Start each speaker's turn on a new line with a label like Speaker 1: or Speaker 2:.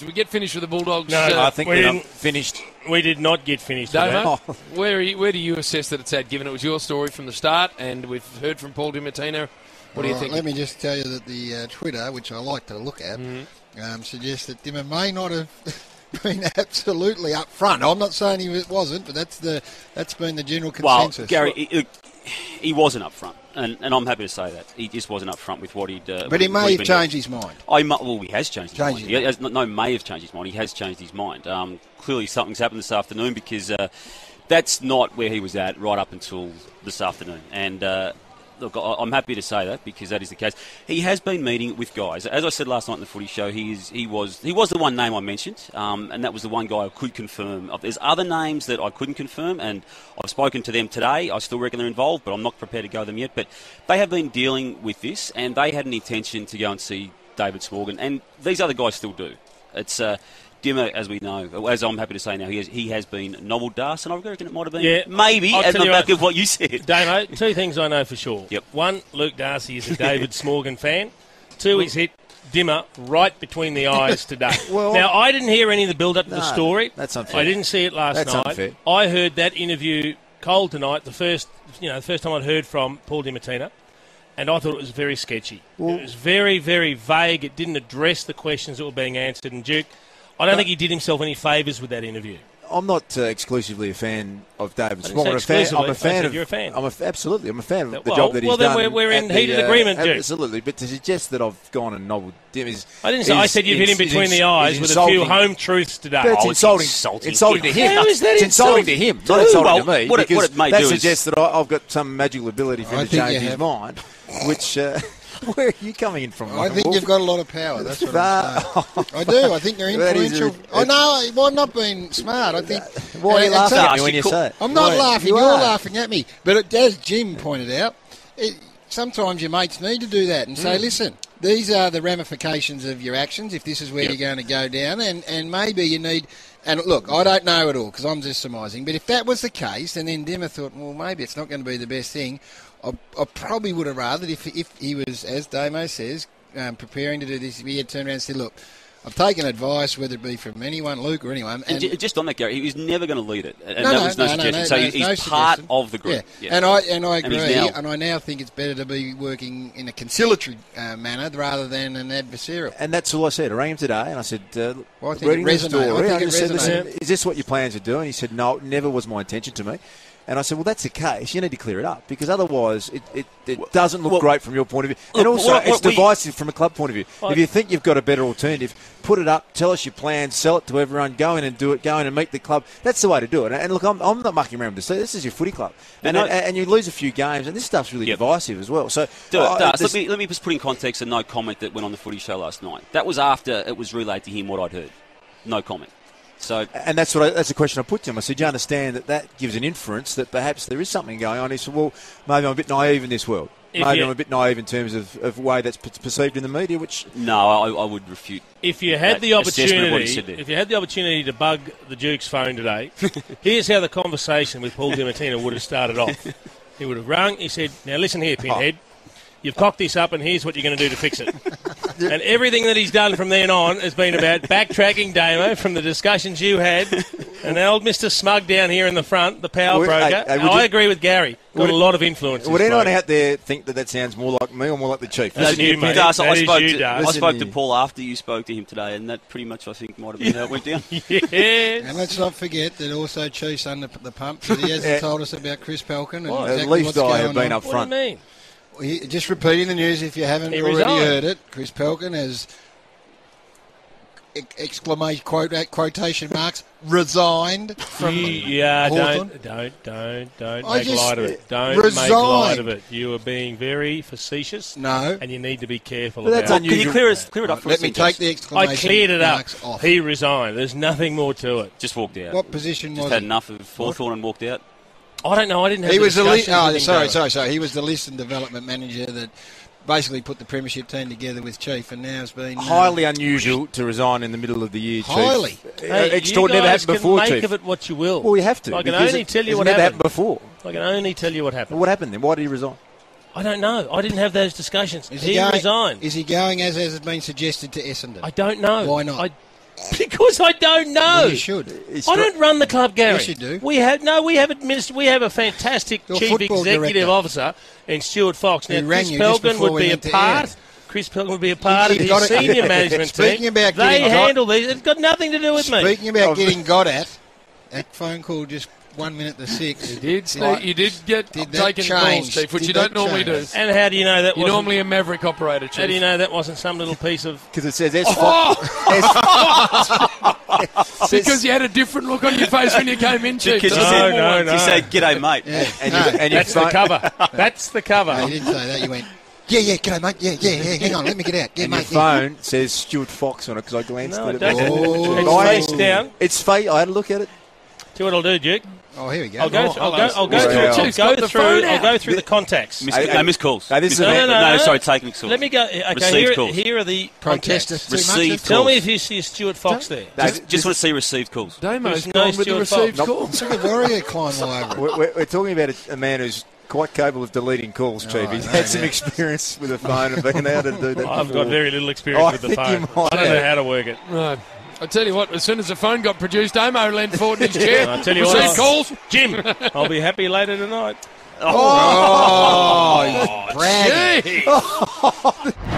Speaker 1: Did we get finished with the Bulldogs?
Speaker 2: No,
Speaker 1: uh,
Speaker 3: I think
Speaker 2: we
Speaker 3: we're
Speaker 2: didn't-
Speaker 3: not finished.
Speaker 2: We did not get finished. with that.
Speaker 1: Damo, where, are you, where do you assess that it's at, given it was your story from the start, and we've heard from Paul Dimattina? What do you
Speaker 4: All right,
Speaker 1: think?
Speaker 4: Let me just tell you that the uh, Twitter, which I like to look at,
Speaker 1: Mm-hmm.
Speaker 4: um, suggests that Dimmer may not have been absolutely up front. I'm not saying he was- wasn't, but that's the that's been the general consensus.
Speaker 3: Well. Garry, he, he wasn't up front, and, and I'm happy to say that he just wasn't up front with what he'd. Uh,
Speaker 4: but he may have changed his mind.
Speaker 3: I well, he has changed his
Speaker 4: Changed
Speaker 3: mind.
Speaker 4: his
Speaker 3: He has, no, no, may have changed his mind. He has changed his mind. Um, clearly, something's happened this afternoon because uh, that's not where he was at right up until this afternoon. And uh, look, I'm happy to say that because that is the case. He has been meeting with guys. As I said last night in the Footy Show, he is he was he was the one name I mentioned, um, and that was the one guy I could confirm. Uh, There's other names that I couldn't confirm, and I've spoken to them today. I still reckon they're involved, but I'm not prepared to go them yet. But they have been dealing with this, and they had an intention to go and see David Smorgon, and these other guys still do. It's uh, Dimmer, as we know, as I'm happy to say now, he has, he has been novel dust, and I reckon it might have been
Speaker 2: Yeah,
Speaker 3: maybe
Speaker 2: I'll
Speaker 3: at the back
Speaker 2: what-
Speaker 3: of what you said.
Speaker 2: Damo, two things I know for sure.
Speaker 3: Yep.
Speaker 2: One, Luke Darcy is a David Smorgon fan. Two, he's hit Dimmer right between the eyes today.
Speaker 5: Well-
Speaker 2: now, I didn't hear any of the build up to the story.
Speaker 5: that's unfair.
Speaker 2: I didn't see it last
Speaker 5: That's
Speaker 2: night.
Speaker 5: unfair.
Speaker 2: I heard that interview cold tonight, the first, you know, the first time I'd heard from Paul Dimattina, and I thought it was very sketchy. it was very, very vague. It didn't address the questions that were being answered. And Duke, I don't think he did himself any favours with that interview.
Speaker 5: I'm not uh, exclusively a fan of David Small. I'm a fan. I'm
Speaker 2: I
Speaker 5: a fan of.
Speaker 2: you're a fan.
Speaker 5: I'm a, absolutely. I'm a fan of the
Speaker 2: Well-
Speaker 5: job that he's
Speaker 2: well, then
Speaker 5: done.
Speaker 2: we're- we're
Speaker 5: at
Speaker 2: in
Speaker 5: the,
Speaker 2: heated agreement, Duke.
Speaker 5: Absolutely, but to suggest that I've gone and nobbled Dim is.
Speaker 2: I didn't say. I said you've hit him between the eyes with a few home truths today.
Speaker 5: But it's
Speaker 3: Oh, it's
Speaker 5: insulting,
Speaker 3: insulting.
Speaker 5: insulting to him.
Speaker 2: How is that
Speaker 5: it's insulting to him, not insulting
Speaker 3: Well,
Speaker 5: to me.
Speaker 3: what it- what it may
Speaker 5: that
Speaker 3: do is-
Speaker 5: suggests that I, I've got some magical ability for him to change his mind. Which, uh, where are you coming in from?
Speaker 4: I
Speaker 5: Michael
Speaker 4: think
Speaker 5: Wolf?
Speaker 4: you've got a lot of power. That's what I'm saying. I do. I think you're
Speaker 5: That is a-
Speaker 4: influential. I know. Well, I'm not being smart. I think.
Speaker 5: Why are you laughing at me when you say it?
Speaker 4: I'm not
Speaker 5: Why-
Speaker 4: laughing.
Speaker 5: you
Speaker 4: are laughing at me. But it, as Jim pointed out, it, sometimes your mates need to do that and
Speaker 5: Mm.
Speaker 4: say, listen, these are the ramifications of your actions. If this is where
Speaker 3: Yep.
Speaker 4: you're going to go down, and, and maybe you need. And look, I don't know it all because I'm just surmising. But if that was the case, and then Dimmer thought, well, maybe it's not going to be the best thing. I, I probably would have rather if if he was, as Damo says, um, preparing to do this, if he had turned around and said, look. I've taken advice, whether it be from anyone, Luke or anyone,
Speaker 3: And ju- just on that, Garry, he was never going to lead it, and
Speaker 4: no,
Speaker 3: that
Speaker 4: no,
Speaker 3: was no,
Speaker 4: no, no,
Speaker 3: suggestion.
Speaker 4: no,
Speaker 3: so
Speaker 4: no,
Speaker 3: he's
Speaker 4: no
Speaker 3: part
Speaker 4: suggestion.
Speaker 3: of the group.
Speaker 4: Yeah. and I and I agree,
Speaker 3: he's now-
Speaker 4: and I now think it's better to be working in a conciliatory uh, manner rather than an adversarial.
Speaker 5: And that's all I said. I rang him today and I said, uh,
Speaker 4: Well, I think
Speaker 5: reading
Speaker 4: it
Speaker 5: the story,
Speaker 4: I think it
Speaker 5: just said, listen, is this what your plans are doing? He said, no, it never was my intention to me. And I said, well, that's the case. You need to clear it up because otherwise it, it, it doesn't look
Speaker 3: well-
Speaker 5: great from your point of view. And also,
Speaker 3: what-
Speaker 5: it's
Speaker 3: what we-
Speaker 5: divisive from a club point of view. if you think you've got a better alternative, put it up, tell us your plans, sell it to everyone, go in and do it, go in and meet the club. That's the way to do it. And look, I'm, I'm not mucking around with this. This is your footy club. And,
Speaker 3: no-
Speaker 5: and, and you lose a few games, and this stuff's really
Speaker 3: Yep.
Speaker 5: divisive as well. So,
Speaker 3: Do it,
Speaker 5: uh, this-
Speaker 3: let me let me just put in context a no comment that went on the footy show last night. That was after it was relayed to him what I'd heard. No comment. So
Speaker 5: And that's what I, that's the question I put to him. I said, "Do you understand that that gives an inference that perhaps there is something going on?" He said, "Well, maybe I'm a bit naive in this world.
Speaker 2: If
Speaker 5: maybe
Speaker 2: you-
Speaker 5: I'm a bit naive in terms of, of the way that's perceived in the media." Which
Speaker 3: no, I, I would refute.
Speaker 2: If you had the
Speaker 3: assessment of what he
Speaker 2: opportunity, if you had the opportunity to bug the Duke's phone today, here's how the conversation with Paul Dimattina would have started off. He would have rung. He said, "Now listen here, oh. Pinhead. You've cocked this up, and here's what you're going to do to fix it." and everything that he's done from then on has been about backtracking, Damo, from the discussions you had, and old Mister Smug down here in the front, the power
Speaker 5: Would-
Speaker 2: broker.
Speaker 5: hey, hey,
Speaker 2: I
Speaker 5: you-
Speaker 2: agree with Gary. Got
Speaker 5: would
Speaker 2: a lot of influence.
Speaker 5: would anyone
Speaker 2: bloke.
Speaker 5: out there think that that sounds more like me or more like the chief?
Speaker 2: That's
Speaker 5: Listen,
Speaker 2: you, mate.
Speaker 3: Dust, I
Speaker 2: That is
Speaker 3: spoke,
Speaker 2: you,
Speaker 3: to, I spoke
Speaker 5: to
Speaker 3: to. Paul after you spoke to him today, and that pretty much I think might have been how it went down.
Speaker 2: Yes.
Speaker 4: And let's not forget that also Chief's under the pump. So he hasn't
Speaker 5: Yeah.
Speaker 4: told us about Chris Pelchen and
Speaker 5: At
Speaker 4: exactly
Speaker 5: least
Speaker 4: what's
Speaker 5: I have
Speaker 4: going
Speaker 5: been
Speaker 4: on.
Speaker 5: up
Speaker 2: What
Speaker 5: front.
Speaker 2: do you mean?
Speaker 4: He, just repeating the news if you haven't
Speaker 2: He
Speaker 4: already
Speaker 2: resigned.
Speaker 4: heard it. Chris Pelchen has exclamation quote quotation marks resigned from
Speaker 2: yeah,
Speaker 4: Hawthorn.
Speaker 2: don't, don't, don't, don't
Speaker 4: I
Speaker 2: make light of it. Uh, don't make light of it. You are being very facetious,
Speaker 4: No.
Speaker 2: and you need to be careful
Speaker 5: But that's
Speaker 2: about.
Speaker 5: unusual.
Speaker 3: Can you clear, us, clear it up uh, for
Speaker 4: Let
Speaker 3: us?
Speaker 4: me
Speaker 3: then,
Speaker 4: take
Speaker 3: Dust?
Speaker 4: the
Speaker 2: I cleared it up.
Speaker 4: off.
Speaker 2: He resigned. There's nothing more to it.
Speaker 3: Just walked out.
Speaker 4: what position
Speaker 3: Just
Speaker 4: was
Speaker 3: had
Speaker 4: he?
Speaker 3: enough of Hawthorn and walked out.
Speaker 2: I don't know. I didn't have
Speaker 4: He
Speaker 2: the
Speaker 4: was the li-
Speaker 2: discussions
Speaker 4: oh, sorry,
Speaker 2: though.
Speaker 4: sorry, sorry. He was the list and development manager that basically put the premiership team together with Chief, and now has been um,
Speaker 5: Highly unusual to resign in the middle of the year, Chief.
Speaker 4: Highly.
Speaker 5: Uh,
Speaker 2: Hey,
Speaker 5: extraordinary.
Speaker 2: you
Speaker 5: Never
Speaker 2: guys
Speaker 5: happened before,
Speaker 2: can make
Speaker 5: Chief.
Speaker 2: of it what you will.
Speaker 5: Well, you have to.
Speaker 2: I can only
Speaker 5: it-
Speaker 2: tell you
Speaker 5: it's
Speaker 2: what
Speaker 5: never
Speaker 2: happened.
Speaker 5: happened before.
Speaker 2: I can only tell you what happened.
Speaker 5: Well, what happened then? Why did he resign?
Speaker 2: I don't know. I didn't have those discussions.
Speaker 4: Is
Speaker 2: he
Speaker 4: going,
Speaker 2: resigned.
Speaker 4: Is he going as has been suggested to Essendon?
Speaker 2: I don't know.
Speaker 4: Why not?
Speaker 2: I, Because I don't know.
Speaker 4: You should.
Speaker 5: He's
Speaker 2: I
Speaker 5: tr-
Speaker 2: don't run the club, Garry.
Speaker 4: Yes, you do.
Speaker 2: We have no. We have administ- We have a fantastic
Speaker 4: Your
Speaker 2: chief executive
Speaker 4: director.
Speaker 2: officer in Stuart Fox. Now,
Speaker 4: Who rang
Speaker 2: Chris
Speaker 4: you Pelchen
Speaker 2: would be a part. Chris Pelchen would be a part of
Speaker 4: You
Speaker 2: his
Speaker 4: got it.
Speaker 2: senior management
Speaker 4: Speaking
Speaker 2: team.
Speaker 4: about
Speaker 2: they
Speaker 4: getting got-
Speaker 2: handle these. It's got nothing to do with me.
Speaker 4: Speaking about
Speaker 5: Oh,
Speaker 4: getting got at, that phone call just one minute to six.
Speaker 1: You did, Steve,
Speaker 4: Like,
Speaker 1: you did get
Speaker 4: Did that
Speaker 1: taken calls,
Speaker 4: change?
Speaker 1: Steve, which
Speaker 4: Did
Speaker 1: you don't
Speaker 4: that
Speaker 1: normally do.
Speaker 2: And how do you know that?
Speaker 1: You're
Speaker 2: wasn't-
Speaker 1: normally a maverick operator,
Speaker 2: How do you know that wasn't some little piece of?
Speaker 5: Because it says S.
Speaker 1: Oh!
Speaker 5: Fox.
Speaker 1: Because you had a different look on your face when you came in, Chief.
Speaker 3: Because you
Speaker 2: No,
Speaker 3: said,
Speaker 2: no, no.
Speaker 3: you say, "G'day, mate."
Speaker 4: Yeah.
Speaker 5: and
Speaker 4: no,
Speaker 5: you, and your
Speaker 2: That's the cover. That's the cover.
Speaker 4: no, you didn't say that. You went, yeah, yeah, g'day, mate. Yeah, yeah, yeah. Hang on, let me get out. Yeah,
Speaker 5: and your
Speaker 4: mate. yeah.
Speaker 5: phone says Stuart Fox on it because I glanced
Speaker 2: No,
Speaker 5: at
Speaker 2: it
Speaker 5: it.
Speaker 4: Oh.
Speaker 2: It's face down.
Speaker 5: It's fake. I had a look at it.
Speaker 2: See what I'll do, Duke.
Speaker 4: Oh, here we go.
Speaker 2: I'll go.
Speaker 1: Oh,
Speaker 2: through, I'll go. I'll go through. I'll
Speaker 1: Chief's
Speaker 2: go
Speaker 1: got the
Speaker 2: through. I'll go through the contacts.
Speaker 3: Miss, uh, uh,
Speaker 5: I-
Speaker 3: no, uh, miss calls.
Speaker 5: No, this
Speaker 3: Miss
Speaker 5: is a
Speaker 3: calls.
Speaker 2: No, no, no.
Speaker 3: sorry, take missed calls.
Speaker 2: Let me go. Okay,
Speaker 3: Received
Speaker 2: here,
Speaker 3: calls.
Speaker 2: here are the
Speaker 4: Protester
Speaker 2: contacts.
Speaker 4: too much.
Speaker 3: Received
Speaker 2: Tell me if you see Stuart Fox there.
Speaker 5: No,
Speaker 3: Just, just want to see received calls.
Speaker 1: Damo's
Speaker 2: no
Speaker 1: gone with the
Speaker 2: Stuart
Speaker 1: received
Speaker 2: Fox.
Speaker 1: calls.
Speaker 4: Look at Warrior climb all over.
Speaker 5: We're, we're, we're talking about a, a man who's quite capable of deleting calls,
Speaker 4: Oh,
Speaker 5: Chief.
Speaker 4: I
Speaker 5: He's had some experience with a phone and being able to do that.
Speaker 2: I've got very little experience
Speaker 5: Oh,
Speaker 2: with the
Speaker 5: I think you
Speaker 2: phone. I don't know how to work it.
Speaker 1: Right. I tell you what, as soon as the phone got produced, Damo leaned forward in his chair.
Speaker 2: I tell you
Speaker 1: received
Speaker 2: what,
Speaker 1: calls.
Speaker 2: Jim, I'll be happy later tonight.
Speaker 4: Oh, he's oh, bragging.
Speaker 1: Oh, gee.